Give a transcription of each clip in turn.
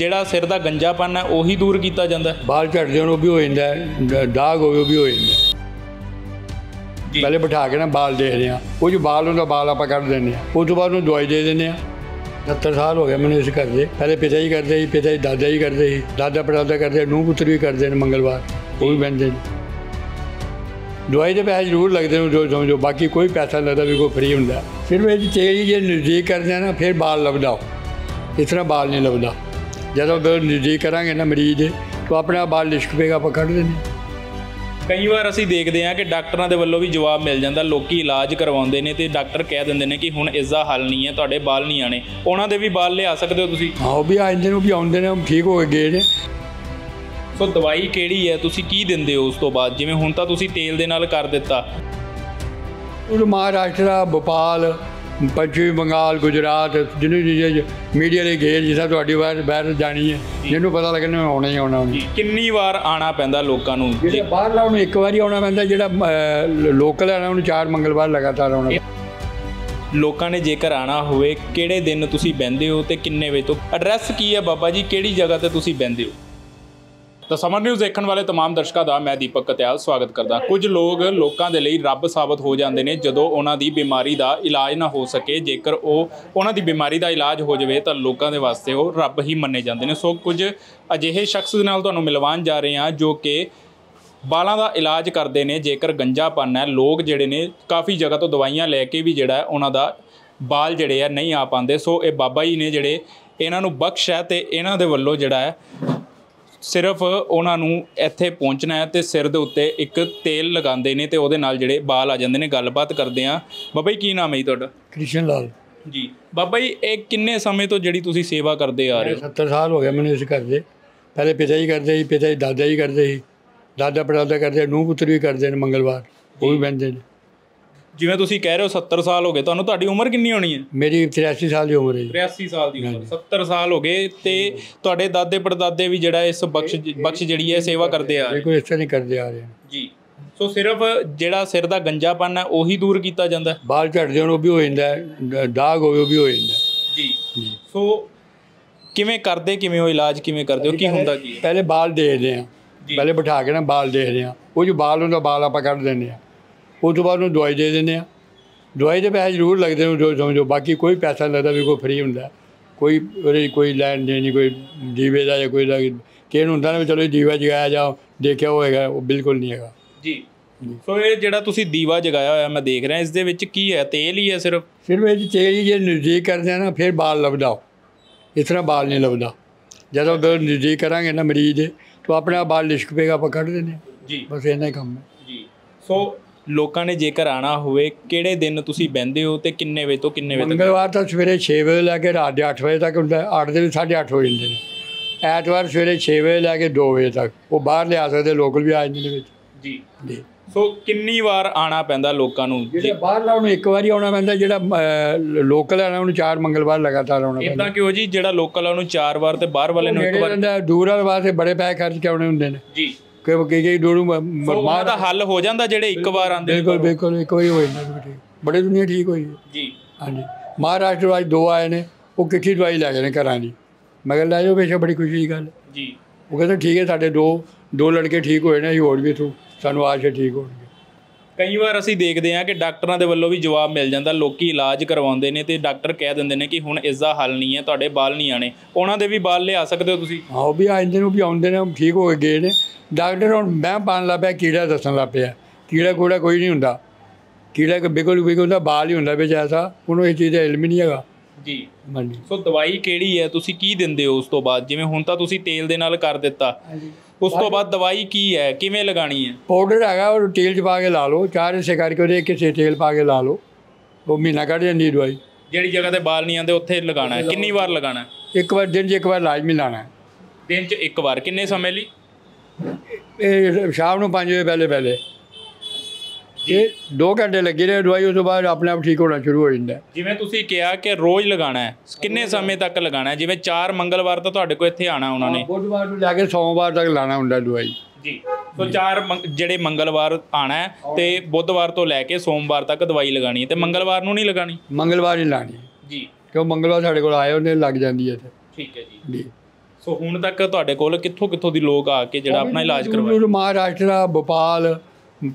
ਜਿਹੜਾ ਸਿਰ ਦਾ ਗੰਜਾਪਨ ਹੈ ਉਹੀ ਦੂਰ ਕੀਤਾ ਜਾਂਦਾ ਹੈ। ਬਾਲ ਝੜਦੇ ਹੋਣ ਉਹ ਵੀ ਹੋ ਜਾਂਦਾ ਹੈ, ਦਾਗ ਹੋਵੇ ਉਹ ਵੀ ਹੋ ਜਾਂਦਾ ਹੈ। ਪਹਿਲੇ ਬਿਠਾ ਕੇ ਨਾ ਬਾਲ ਦੇਖਦੇ ਆ ਉਹ ਜੋ ਬਾਲ ਹੁੰਦਾ ਬਾਲ ਆਪਾਂ ਕੱਢ ਦਿੰਦੇ ਆ ਉਸ ਤੋਂ ਬਾਅਦ ਉਹਨੂੰ ਦਵਾਈ ਦੇ ਦਿੰਦੇ ਆ 70 ਸਾਲ ਹੋ ਗਏ ਮੈਨੂੰ ਇਸ ਘਰ ਦੇ। ਪਹਿਲੇ ਪਿਤਾ ਜੀ ਕਰਦੇ ਸੀ ਪਿਤਾ ਜੀ ਦਾਦਾ ਜੀ ਕਰਦੇ ਸੀ। ਦਾਦਾ ਪੜਦਾਦਾ ਕਰਦੇ ਨੂੰ ਪੁੱਤਰ ਵੀ ਕਰਦੇ ਨੇ ਮੰਗਲਵਾਰ। ਉਹ ਵੀ ਬੰਦੇ ਨੇ। ਦਵਾਈ ਦੇ ਪੈਸੇ ਜ਼ਰੂਰ ਲੱਗਦੇ ਨੇ ਜੋ ਸਮਝੋ। ਬਾਕੀ ਕੋਈ ਪੈਸਾ ਲੱਗਦਾ ਵੀ ਕੋਈ ਫ੍ਰੀ ਹੁੰਦਾ। ਸਿਰਫ ਇਹ ਤੇਲ ਜੇ ਨਜ਼ਦੀਕ ਕਰਦੇ ਆ ਨਾ ਫਿਰ ਬਾਲ ਲੱਭਦਾ। ਇਸ ਤਰ੍ਹਾਂ ਬਾਲ ਨਹੀਂ ਲੱਭਦਾ। ਜਦੋਂ ਉਹ ਨਜ਼ਦੀਕ ਕਰਾਂਗੇ ਨਾ ਮਰੀਜ਼ ਦੇ ਤਾਂ ਆਪਣੇ ਆਪ ਬਾਲ ਲਿਸ਼ਕ ਪਏਗਾ ਆਪਾਂ ਕੱਢ ਹਾਂ। ਕਈ ਵਾਰ ਅਸੀਂ ਦੇਖਦੇ ਹਾਂ ਕਿ ਡਾਕਟਰਾਂ ਦੇ ਵੱਲੋਂ ਵੀ ਜਵਾਬ ਮਿਲ ਜਾਂਦਾ ਲੋਕੀ ਇਲਾਜ ਕਰਵਾਉਂਦੇ ਨੇ ਤੇ ਡਾਕਟਰ ਕਹਿ ਦਿੰਦੇ ਨੇ ਕਿ ਹੁਣ ਇਸ ਦਾ ਹੱਲ ਨਹੀਂ ਹੈ ਤੁਹਾਡੇ ਬਾਲ ਨਹੀਂ ਆਣੇ ਉਹਨਾਂ ਦੇ ਵੀ ਬਾਲ ਲਿਆ ਸਕਦੇ ਹੋ ਤੁਸੀਂ? ਹਾਂ ਉਹ ਵੀ ਆ ਨੇ ਉਹ ਵੀ ਆਉਂਦੇ ਨੇ ਉਹ ਠੀਕ ਹੋ ਗਏ ਨੇ। ਸੋ ਦਵਾਈ ਕਿਹੜੀ ਹੈ? ਤੁਸੀਂ ਕੀ ਦਿੰਦੇ ਹੋ ਉਸ ਤੋਂ ਬਾਅਦ? ਜਿਵੇਂ ਹੁਣ ਤਾਂ ਤੁਸੀਂ ਤੇਲ ਦੇ ਨਾਲ ਕਰ ਦਿੱਤਾ। ਉਹ ਮਹਾਰਾਸ਼ਟਰ ਭੋਪਾਲ ਪੱਛਮੀ ਬੰਗਾਲ ਗੁਜਰਾਤ ਜਿਹਨੂੰ ਜਿਹੇ ਮੀਡੀਆ ਦੇ ਗਏ ਜਿਸਾ ਤੁਹਾਡੀ ਬਾਹਰ ਬਾਹਰ ਜਾਣੀ ਹੈ ਜਿਹਨੂੰ ਪਤਾ ਲੱਗਣਾ ਆਉਣਾ ਹੀ ਆਉਣਾ ਜੀ ਕਿੰਨੀ ਵਾਰ ਆਣਾ ਪੈਂਦਾ ਲੋਕਾਂ ਨੂੰ? ਜਿਹੜੇ ਬਾਹਰ ਲਾਉਣ ਨੂੰ ਇੱਕ ਵਾਰੀ ਆਉਣਾ ਪੈਂਦਾ ਜਿਹੜਾ ਲੋਕਲ ਹੈ ਨਾ ਉਹਨੂੰ ਚਾਰ ਮੰਗਲਵਾਰ ਲਗਾਤਾਰ ਆਉਣਾ। ਲੋਕਾਂ ਨੇ ਜੇਕਰ ਆਣਾ ਹੋਵੇ ਕਿਹੜੇ ਦਿਨ ਤੁਸੀਂ ਬਹਿੰਦੇ ਹੋ ਤੇ ਕਿੰਨੇ ਵਜੇ ਤੋਂ? ਐਡਰੈਸ ਕੀ ਹੈ ਬਾਬਾ ਜੀ? ਕਿਹੜੀ ਜਗ੍ਹਾ ਤੇ ਤੁਸੀਂ ਬਹਿੰਦੇ ਹੋ? ਤਾਂ ਸਮਰ ਨਿਊਜ਼ ਦੇਖਣ ਵਾਲੇ तमाम ਦਰਸ਼ਕਾਂ ਦਾ ਮੈਂ ਦੀਪਕ ਕਤਿਆਲ ਸਵਾਗਤ ਕਰਦਾ ਕੁਝ ਲੋਕ ਲੋਕਾਂ ਦੇ ਲਈ ਰੱਬ ਸਾਬਤ ਹੋ ਜਾਂਦੇ ਨੇ ਜਦੋਂ ਉਹਨਾਂ ਦੀ ਬਿਮਾਰੀ ਦਾ ਇਲਾਜ ਨਾ ਹੋ ਸਕੇ ਜੇਕਰ ਉਹ ਉਹਨਾਂ ਦੀ ਬਿਮਾਰੀ ਦਾ ਇਲਾਜ ਹੋ ਜਾਵੇ ਤਾਂ ਲੋਕਾਂ ਦੇ ਵਾਸਤੇ ਉਹ ਰੱਬ ਹੀ ਮੰਨੇ ਜਾਂਦੇ ਨੇ ਸੋ ਕੁਝ ਅਜਿਹੇ ਸ਼ਖਸ ਦੇ ਨਾਲ ਤੁਹਾਨੂੰ ਮਿਲਵਾਉਣ ਜਾ ਰਹੇ ਹਾਂ ਜੋ ਕਿ ਬਾਲਾਂ ਦਾ ਇਲਾਜ ਕਰਦੇ ਨੇ ਜੇਕਰ ਗੰਜਾਪਨ ਹੈ ਲੋਕ ਜਿਹੜੇ ਨੇ ਕਾਫੀ ਜਗ੍ਹਾ ਤੋਂ ਦਵਾਈਆਂ ਲੈ ਕੇ ਵੀ ਜਿਹੜਾ ਹੈ ਉਹਨਾਂ ਦਾ ਬਾਲ ਜਿਹੜੇ ਆ ਨਹੀਂ ਆ ਪਾਉਂਦੇ ਸੋ ਇਹ ਬਾਬਾ ਜੀ ਨੇ ਜਿਹੜੇ ਇਹਨਾਂ ਨੂੰ ਬਖਸ਼ ਹੈ ਤੇ ਇਹਨਾਂ ਦੇ ਵੱਲੋਂ ਜਿਹੜਾ ਹੈ ਸਿਰਫ ਉਹਨਾਂ ਨੂੰ ਇੱਥੇ ਪਹੁੰਚਣਾ ਹੈ ਤੇ ਸਿਰ ਦੇ ਉੱਤੇ ਇੱਕ ਤੇਲ ਲਗਾਉਂਦੇ ਨੇ ਤੇ ਉਹਦੇ ਨਾਲ ਜਿਹੜੇ ਬਾਲ ਆ ਜਾਂਦੇ ਨੇ ਗੱਲਬਾਤ ਕਰਦੇ ਆ ਬਾਬਾ ਜੀ ਕੀ ਨਾਮ ਹੈ ਜੀ ਤੁਹਾਡਾ? ਕ੍ਰਿਸ਼ਨ ਲਾਲ। ਜੀ। ਬਾਬਾ ਜੀ ਇਹ ਕਿੰਨੇ ਸਮੇਂ ਤੋਂ ਜਿਹੜੀ ਤੁਸੀਂ ਸੇਵਾ ਕਰਦੇ ਆ ਰਹੇ ਹੋ? 70 ਸਾਲ ਹੋ ਗਏ ਮੈਨੂੰ ਇਸ ਘਰ ਦੇ। ਪਹਿਲੇ ਪਿਤਾ ਜੀ ਕਰਦੇ ਸੀ ਪਿਤਾ ਜੀ ਦਾਦਾ ਜੀ ਕਰਦੇ ਸੀ। ਦਾਦਾ ਪੜਦਾਦਾ ਕਰਦੇ ਨੂੰ ਪੁੱਤਰ ਵੀ ਕਰਦੇ ਨੇ ਮੰਗਲਵਾਰ ਉਹ ਵੀ ਬੰਦੇ ਨੇ। ਜਿਵੇਂ ਤੁਸੀਂ ਕਹਿ ਰਹੇ ਹੋ 70 ਸਾਲ ਹੋ ਗਏ ਤੁਹਾਨੂੰ ਤੁਹਾਡੀ ਉਮਰ ਕਿੰਨੀ ਹੋਣੀ ਹੈ? ਮੇਰੀ 83 ਸਾਲ ਦੀ ਉਮਰ ਹੈ ਜੀ। 83 ਸਾਲ ਦੀ ਉਮਰ 70 ਸਾਲ ਹੋ ਗਏ ਤੇ ਤੁਹਾਡੇ ਦਾਦੇ ਪੜਦਾਦੇ ਵੀ ਜਿਹੜਾ ਇਸ ਬਖਸ਼ ਬਖਸ਼ ਜਿਹੜੀ ਹੈ ਸੇਵਾ ਕਰਦੇ ਆ ਰਹੇ ਇਸ ਤਰ੍ਹਾਂ ਨਹੀਂ ਕਰਦੇ ਆ ਰਹੇ। ਜੀ। ਸੋ ਸਿਰਫ ਜਿਹੜਾ ਸਿਰ ਦਾ ਗੰਜਾਪਨ ਹੈ ਉਹੀ ਦੂਰ ਕੀਤਾ ਜਾਂਦਾ ਹੈ? ਬਾਲ ਝੜਦੇ ਹੋਣ ਉਹ ਵੀ ਹੋ ਜਾਂਦਾ ਦਾਗ ਹੋਵੇ ਉਹ ਵੀ ਹੋ ਜਾਂਦਾ। ਜੀ। ਸੋ ਕਿਵੇਂ ਕਰਦੇ ਕਿਵੇਂ ਹੋ ਇਲਾਜ ਕਿਵੇਂ ਕਰਦੇ ਹੋ ਕੀ ਹੁੰਦਾ ਕੀ? ਪਹਿਲੇ ਬਾਲ ਦੇਖਦੇ ਆ। ਪਹਿਲੇ ਬਿਠਾ ਕੇ ਨਾ ਬਾਲ ਦੇਖਦੇ ਆ ਉਹ ਜੋ ਬਾਲ ਹੁੰਦਾ ਬਾਲ ਆਪਾਂ ਕੱਢ ਦਿੰਦੇ ਆ ਉਸ ਤੋਂ ਬਾਅਦ ਉਹਨੂੰ ਦਵਾਈ ਦੇ ਦਿੰਦੇ ਆ ਦਵਾਈ ਦੇ ਪੈਸੇ ਜ਼ਰੂਰ ਲੱਗਦੇ ਨੇ ਜੋ ਸਮਝੋ ਬਾਕੀ ਕੋਈ ਪੈਸਾ ਨਹੀਂ ਲੱਗਦਾ ਵੀ ਕੋਈ ਫ੍ਰੀ ਹੁੰਦਾ। ਕੋਈ ਉਹਦੇ ਕੋਈ ਲੈਣ ਦੇਣ ਨਹੀਂ ਕੋਈ ਦੀਵੇ ਦਾ ਜਾਂ ਕੋਈ ਦਾ ਕਿਸੇ ਨੂੰ ਹੁੰਦਾ ਨਾ ਚਲੋ ਦੀਵਾ ਜਗਾਇਆ ਜਾ ਦੇਖਿਆ ਹੋਏਗਾ ਉਹ ਬਿਲਕੁਲ ਨਹੀਂ ਹੈਗਾ। ਜੀ। ਸੋ ਇਹ ਜਿਹੜਾ ਤੁਸੀਂ ਦੀਵਾ ਜਗਾਇਆ ਹੋਇਆ ਮੈਂ ਦੇਖ ਰਿਹਾ ਇਸ ਦੇ ਵਿੱਚ ਕੀ ਹੈ? ਤੇਲ ਹੀ ਹੈ ਸਿਰਫ? ਸਿਰਫ ਇਹ ਤੇਲ ਹੀ ਜੇ ਨਜ਼ਦੀਕ ਕਰਦੇ ਆ ਨਾ ਫਿਰ ਬਾਲ ਲੱਭਦਾ। ਇਸ ਤਰ੍ਹਾਂ ਬਾਲ ਨਹੀਂ ਲੱਭਦਾ। ਜਦੋਂ ਉਹ ਨਜ਼ਦੀਕ ਕਰਾਂਗੇ ਨਾ ਮਰੀਜ਼ ਦੇ ਤਾਂ ਆਪਣੇ ਆਪ ਬਾਲ ਲਿਸ਼ਕ ਪਏਗਾ ਆਪਾਂ ਕੱਢ ਦਿੰਦੇ ਜੀ। ਬਸ ਇੰਨਾ ਹੀ ਕੰਮ ਹੈ। ਜੀ। ਸੋ ਲੋਕਾਂ ਨੇ ਜੇਕਰ ਆਣਾ ਹੋਵੇ ਕਿਹੜੇ ਦਿਨ ਤੁਸੀਂ ਬਹਿੰਦੇ ਹੋ ਤੇ ਕਿੰਨੇ ਵਜੇ ਤੋਂ ਕਿੰਨੇ ਵਜੇ ਤੱਕ? ਮੰਗਲਵਾਰ ਤਾਂ ਸਵੇਰੇ 6 ਵਜੇ ਲੈ ਕੇ ਰਾਤ ਦੇ 8 ਵਜੇ ਤੱਕ ਹੁੰਦਾ 8 ਦੇ ਵੀ 8:30 ਹੋ ਜਾਂਦੇ ਨੇ। ਐਤਵਾਰ ਸਵੇਰੇ 6 ਵਜੇ ਲੈ ਕੇ 2 ਵਜੇ ਤੱਕ। ਉਹ ਬਾਹਰ ਲਿਆ ਸਕਦੇ ਲੋਕਲ ਵੀ ਆ ਜਾਂਦੇ ਨੇ ਵਿੱਚ। ਜੀ। ਜੀ। ਸੋ ਕਿੰਨੀ ਵਾਰ ਆਣਾ ਪੈਂਦਾ ਲੋਕਾਂ ਨੂੰ? ਜਿਹੜੇ ਬਾਹਰ ਲਾਉਣ ਨੂੰ ਇੱਕ ਵਾਰੀ ਆਉਣਾ ਪੈਂਦਾ ਜਿਹੜਾ ਲੋਕਲ ਹੈ ਨਾ ਉਹਨੂੰ ਚਾਰ ਮੰਗਲਵਾਰ ਲਗਾਤਾਰ ਆਉਣਾ ਪੈਂਦਾ। ਇਦਾਂ ਕਿਉਂ ਜੀ? ਜਿਹੜਾ ਲੋਕਲ ਆ ਉਹਨੂੰ ਚਾਰ ਵਾਰ ਤੇ ਬਾਹਰ ਵਾਲੇ ਨੂੰ ਇੱਕ ਵਾਰ ਦੂਰ ਵਾਲੇ ਵਾਸਤੇ ਬੜੇ ਪੈਸੇ ਖਰਚ ਕੇ ਆਉਣੇ ਹੁੰਦੇ ਨੇ। ਜੀ। ਕਿ ਕਈ ਕਈ ਦੂਰੋਂ ਮ- ਸੋ ਮ- ਉਹਨਾਂ ਦਾ ਹੱਲ ਹੋ ਜਾਂਦਾ ਜਿਹੜੇ ਇੱਕ ਵਾਰ ਆਂਦੇ ਬਿਲਕੁਲ ਬਿਲਕੁਲ ਇੱਕ ਵਾਰੀ ਹੋ ਜਾਂਦਾ ਠੀਕ। ਬੜੇ ਦੁਨੀਆ ਠੀਕ ਹੋਈ। ਜੀ। ਹਾਂਜੀ। ਮਹਾਰਾਸ਼ਟਰ ਵਾਜ ਦੋ ਆਏ ਨੇ ਉਹ ਕਿੱਥੀ ਦਵਾਈ ਲੈ ਗਏ ਨੇ ਘਰਾਂ ਦੀ। ਮਗਰ ਲੈ ਜਾਓ ਬੇਸ਼ੱਕ ਬੜੀ ਖੁਸ਼ੀ ਦੀ ਗੱਲ। ਜੀ। ਉਹ ਕਹਿੰਦੇ ਠੀਕ ਹੈ ਸਾਡੇ ਦੋ ਦੋ ਲੜਕੇ ਠੀਕ ਹੋਏ ਨੇ ਅਸੀਂ ਹੋਰ ਵੀ ਤੂੰ ਸਾਨੂੰ ਆਸ ਹੈ ਠੀਕ ਹੋਣਗੇ। ਕਈ ਵਾਰ ਅਸੀਂ ਦੇਖਦੇ ਹਾਂ ਕਿ ਡਾਕਟਰਾਂ ਦੇ ਵੱਲੋਂ ਵੀ ਜਵਾਬ ਮਿਲ ਜਾਂਦਾ, ਲੋਕੀ ਇਲਾਜ ਕਰਵਾਉਂਦੇ ਨੇ ਤੇ ਡਾਕਟਰ ਕਹਿ ਦਿੰਦੇ ਨੇ ਕਿ ਹੁਣ ਇਸ ਦਾ ਹੱਲ ਨਹੀਂ ਹੈ, ਤੁਹਾਡੇ ਬਾਲ ਨਹੀਂ ਆਣੇ ਉਹਨਾਂ ਦੇ ਵੀ ਬਾਲ ਲਿਆ ਸਕਦੇ ਹੋ ਤੁਸੀਂ? ਹਾਂ, ਉਹ ਵੀ ਆ ਜਾਂਦੇ ਨੇ, ਉਹ ਵੀ ਆਉਂਦੇ ਨੇ, ਉਹ ਠੀਕ ਹੋ ਕੇ ਗਏ ਨੇ। ਡਾਕਟਰ ਹੁਣ ਮੈਂ ਪਾਣ ਲੱਗ ਪਿਆ, ਕੀੜਾ ਦੱਸਣ ਲੱਗ ਪਿਆ। ਕੀੜਾ ਕੋੜਾ ਕੋਈ ਨਹੀਂ ਹੁੰਦਾ। ਕੀੜਾ ਬਿਲਕੁਲ ਬਿਲਕੁਲ ਦਾ ਬਾਲ ਹੀ ਹੁੰਦਾ ਵਿੱਚ ਐਸਾ, ਉਹਨੂੰ ਇਹ ਚੀਜ਼ ਦਾ ਇਲਮ ਹੀ ਨਹੀਂ ਹੈਗਾ। ਜੀ। ਹਾਂਜੀ। ਸੋ ਦਵਾਈ ਕਿਹੜੀ ਹੈ? ਤੁਸੀਂ ਕੀ ਦਿੰਦੇ ਹੋ ਉਸ ਤੋਂ ਬਾਅਦ? ਜਿਵੇਂ ਹੁਣ ਤਾਂ ਤੁਸੀਂ ਤੇਲ ਦੇ ਨਾਲ ਕਰ ਦਿੱਤਾ। ਉਸ ਤੋਂ ਬਾਅਦ ਦਵਾਈ ਕੀ ਹੈ? ਕਿਵੇਂ ਲਗਾਣੀ ਹੈ? ਪਾਊਡਰ ਹੈਗਾ ਉਹ ਤੇਲ 'ਚ ਪਾ ਕੇ ਲਾ ਲਓ। ਚਾਰ ਹਿੱਸੇ ਕਰਕੇ ਉਹਦੇ ਇੱਕ ਹਿੱਸੇ ਤੇਲ ਪਾ ਕੇ ਲਾ ਲਓ। ਉਹ ਮਹੀਨਾ ਕੱਢ ਜਾਂਦੀ ਦਵਾਈ। ਜਿਹੜੀ ਜਗ੍ਹਾ ਤੇ ਬਾਲ ਨਹੀਂ ਆਉਂਦੇ ਉੱਥੇ ਲਗਾਣਾ ਹੈ। ਕਿੰਨੀ ਵਾਰ ਲਗਾਣਾ ਹੈ? ਇੱਕ ਵਾਰ ਦਿਨ 'ਚ ਇੱਕ ਵਾਰ ਲਾਜ਼ਮੀ ਲਾਣਾ ਹੈ। ਦਿਨ 'ਚ ਇੱਕ ਵਾਰ। ਕਿੰਨੇ ਸਮੇਂ ਲਈ? ਇਹ ਸ਼ਾਮ ਨੂੰ 5 ਵਜੇ ਪਹਿਲੇ ਪਹਿਲੇ ਇਹ 2 ਘੰਟੇ ਲੱਗੇ ਰਹੇ ਦਵਾਈ ਉਸ ਤੋਂ ਬਾਅਦ ਆਪਣੇ ਆਪ ਠੀਕ ਹੋਣਾ ਸ਼ੁਰੂ ਹੋ ਜਾਂਦਾ। ਜਿਵੇਂ ਤੁਸੀਂ ਕਿਹਾ ਕਿ ਰੋਜ਼ ਲਗਾਣਾ ਹੈ ਕਿੰਨੇ ਸਮੇਂ ਤੱਕ ਲਗਾਣਾ ਹੈ? ਜਿਵੇਂ 4 ਮੰਗਲਵਾਰ ਤਾਂ ਤੁਹਾਡੇ ਕੋਲ ਇੱਥੇ ਆਣਾ ਉਹਨਾਂ ਨੇ। ਬੁੱਧਵਾਰ ਨੂੰ ਜਾ ਕੇ ਸੋਮਵਾਰ ਤੱਕ ਲਾਣਾ ਹੁੰਦਾ ਦਵਾਈ। ਜੀ। ਸੋ ਚਾਰ ਜਿਹੜੇ ਮੰਗਲਵਾਰ ਆਣਾ ਤੇ ਬੁੱਧਵਾਰ ਤੋਂ ਲੈ ਕੇ ਸੋਮਵਾਰ ਤੱਕ ਦਵਾਈ ਲਗਾਣੀ ਹੈ ਤੇ ਮੰਗਲਵਾਰ ਨੂੰ ਨਹੀਂ ਲਗਾਣੀ ਮੰਗਲਵਾਰ ਹੀ ਲਾਣੀ ਜੀ। ਕਿਉਂ ਮੰਗਲਵਾਰ ਸਾਡੇ ਕੋਲ ਆਏ ਹੁੰਦੇ ਲੱਗ ਜਾਂਦੀ ਹੈ ਇੱਥੇ। ਠੀਕ ਹੈ ਜੀ। ਜੀ। ਸੋ ਹੁਣ ਤੱਕ ਤੁਹਾਡੇ ਕੋਲ ਕਿੱਥੋਂ ਕਿੱਥੋਂ ਦੀ ਲੋਕ ਆ ਕੇ ਜਿਹੜਾ ਆਪਣਾ ਇਲਾਜ ਕਰਵਾਏ ਮਹਾਰਾਸ਼ਟਰ ਭੋਪਾਲ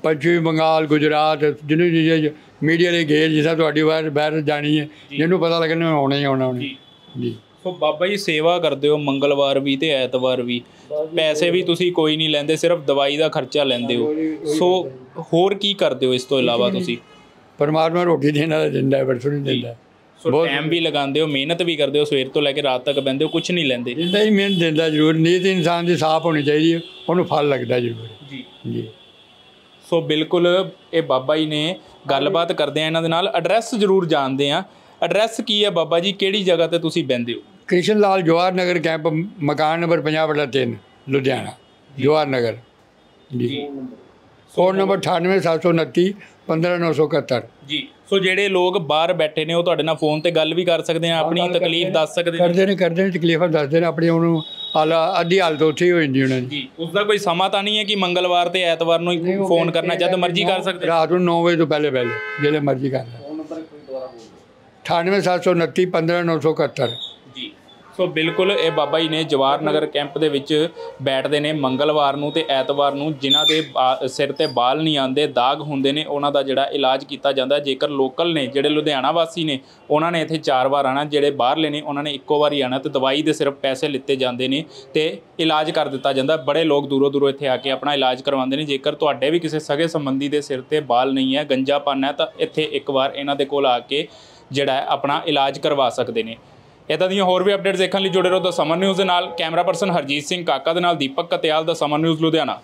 ਪੱਛਮੀ ਬੰਗਾਲ ਗੁਜਰਾਤ ਜਿਹਨੂੰ ਜੀ ਮੀਡੀਆ ਦੇ ਗੇਰ ਜਿਸਾ ਤੁਹਾਡੀ ਵਾਰ ਬਾਹਰ ਜਾਣੀ ਹੈ ਜਿਹਨੂੰ ਪਤਾ ਲੱਗਣਾ ਆਉਣਾ ਹੀ ਆਉਣਾ ਉਹਨੇ। ਜੀ। ਸੋ ਬਾਬਾ ਜੀ ਸੇਵਾ ਕਰਦੇ ਹੋ ਮੰਗਲਵਾਰ ਵੀ ਤੇ ਐਤਵਾਰ ਵੀ। ਪੈਸੇ ਵੀ ਤੁਸੀਂ ਕੋਈ ਨਹੀਂ ਲੈਂਦੇ ਸਿਰਫ ਦਵਾਈ ਦਾ ਖਰਚਾ ਲੈਂਦੇ ਹੋ। ਸੋ ਹੋਰ ਕੀ ਕਰਦੇ ਹੋ ਇਸ ਤੋਂ ਇਲਾਵਾ ਤੁਸੀਂ? ਪਰਮਾਤਮਾ ਰੋਟੀ ਦੇਣ ਵਾਲਾ ਦਿੰਦਾ ਹੈ ਬਰਸੋਂ ਨਹੀਂ ਦਿੰਦਾ ਸੋ ਟਾਈਮ ਵੀ ਲਗਾਉਂਦੇ ਹੋ ਮਿਹਨਤ ਵੀ ਕਰਦੇ ਹੋ ਸਵੇਰ ਤੋਂ ਲੈ ਕੇ ਰਾਤ ਤੱਕ ਬਹਿੰਦੇ ਹੋ ਕੁਝ ਨਹੀਂ ਲੈਂਦੇ। ਦਿੰਦਾ ਹੀ ਮਿਹਨਤ ਦਿੰਦਾ ਜ਼ਰੂਰ ਨੀਤ ਇਨਸਾਨ ਦੀ ਸਾਫ਼ ਹੋਣੀ ਚਾਹੀਦੀ ਹੈ ਉਹਨੂੰ ਫਲ ਲੱਗਦਾ ਜ਼ਰੂਰ। ਜੀ। ਜੀ। ਸੋ ਬਿਲਕੁਲ ਇਹ ਬਾਬਾ ਜੀ ਨੇ ਗੱਲਬਾਤ ਕਰਦੇ ਆ ਇਹਨਾਂ ਦੇ ਨਾਲ। ਐਡਰੈਸ ਜ਼ਰੂਰ ਜਾਣਦੇ ਆ। ਐਡਰੈਸ ਕੀ ਹੈ ਬਾਬਾ ਜੀ? ਕਿਹੜੀ ਜਗ੍ਹਾ ਤੇ ਤੁਸੀਂ ਬਹਿੰਦੇ ਹੋ? ਕ੍ਰਿਸ਼ਨ ਲਾਲ ਜਵਾਹਰ ਨਗਰ ਕੈਂਪ ਮਕਾਨ ਨੰਬਰ 50 ਬਟਾ 3 ਲੁਧਿਆਣਾ। ਜਵਾਹਰ ਨਗਰ। ਜੀ। Phone number. 98729 15971 ਜੀ। ਸੋ ਜਿਹੜੇ ਲੋਕ ਬਾਹਰ ਬੈਠੇ ਨੇ ਉਹ ਤੁਹਾਡੇ ਨਾਲ ਫੋਨ ਤੇ ਗੱਲ ਵੀ ਕਰ ਸਕਦੇ ਆ ਆਪਣੀ ਤਕਲੀਫ ਦੱਸ ਸਕਦੇ ਨੇ। ਕਰਦੇ ਨੇ ਕਰਦੇ ਨੇ ਤਕਲੀਫਾਂ ਦੱਸਦੇ ਨੇ ਆਪਣੀ ਉਹਨੂੰ ਹਾਲਾ ਅੱਧੀ ਹਾਲਤ ਉੱਥੇ ਹੀ ਹੋ ਜਾਂਦੀ ਉਹਨਾਂ ਦੀ। ਜੀ ਉਸ ਦਾ ਕੋਈ ਸਮਾਂ ਤਾਂ ਨਹੀਂ ਹੈ ਕਿ ਮੰਗਲਵਾਰ ਤੇ ਐਤਵਾਰ ਨੂੰ ਫੋਨ ਕਰਨਾ ਜਦ ਮਰਜ਼ੀ ਕਰ ਸਕਦੇ। ਰਾਤ ਨੂੰ 9 ਵਜੇ ਤੋਂ ਪਹਿਲੇ ਪਹਿਲੇ ਜਿਹੜੇ ਮਰਜ਼ੀ ਕਰ ਲੈ। 98729 15971 ਜੀ। ਸੋ ਬਿਲਕੁਲ ਇਹ ਬਾਬਾ ਜੀ ਨੇ ਜਵਾਹਰ ਨਗਰ ਕੈਂਪ ਦੇ ਵਿੱਚ ਬੈਠਦੇ ਨੇ ਮੰਗਲਵਾਰ ਨੂੰ ਤੇ ਐਤਵਾਰ ਨੂੰ, ਜਿਨ੍ਹਾਂ ਦੇ ਬਾ- ਸਿਰ ਤੇ ਬਾਲ ਨਹੀਂ ਆਉਂਦੇ, ਦਾਗ ਹੁੰਦੇ ਨੇ, ਉਹਨਾਂ ਦਾ ਜਿਹੜਾ ਇਲਾਜ ਕੀਤਾ ਜਾਂਦਾ। ਜੇਕਰ ਲੋਕਲ ਨੇ, ਜਿਹੜੇ ਲੁਧਿਆਣਾ ਵਾਸੀ ਨੇ, ਉਹਨਾਂ ਨੇ ਇੱਥੇ ਚਾਰ ਵਾਰ ਆਣਾ ਜਿਹੜੇ ਬਾਹਰਲੇ ਨੇ, ਉਹਨਾਂ ਨੇ ਇੱਕੋ ਵਾਰੀ ਆਣਾ ਤੇ ਦਵਾਈ ਦੇ ਸਿਰਫ ਪੈਸੇ ਲਿੱਤੇ ਜਾਂਦੇ ਨੇ ਤੇ ਇਲਾਜ ਕਰ ਦਿੱਤਾ ਜਾਂਦਾ। ਬੜੇ ਲੋਕ ਦੂਰੋਂ ਦੂਰੋਂ ਇੱਥੇ ਆ ਕੇ ਆਪਣਾ ਇਲਾਜ ਕਰਵਾਉਂਦੇ ਨੇ। ਜੇਕਰ ਤੁਹਾਡੇ ਵੀ ਕਿਸੇ ਸਗੇ ਸੰਬੰਧੀ ਦੇ ਸਿਰ ਤੇ ਬਾਲ ਨਹੀਂ ਹੈ, ਗੰਜਾਪਨ ਹੈ, ਤਾਂ ਇੱਥੇ ਇੱਕ ਵਾਰ ਇਹਨਾਂ ਦੇ ਕੋਲ ਆ ਕੇ ਜਿਹੜਾ ਆਪਣਾ ਇਲਾਜ ਕਰਵਾ ਸਕਦੇ ਨੇ। ਇਦਾਂ ਦੀਆਂ ਹੋਰ ਵੀ ਅਪਡੇਟਸ ਦੇਖਣ ਲਈ ਜੁੜੇ ਰਹੋ ਦਾ ਸਮਰ ਨਿਊਜ਼ ਦੇ ਨਾਲ। ਕੈਮਰਾ ਪਰਸਨ ਹਰਜੀਤ ਸਿੰਘ ਕਾਕਾ ਦੇ ਨਾਲ ਦੀਪਕ ਕਤਿਆਲ ਦਾ ਸਮਰ ਨਿਊਜ਼ ਲੁਧਿਆਣਾ।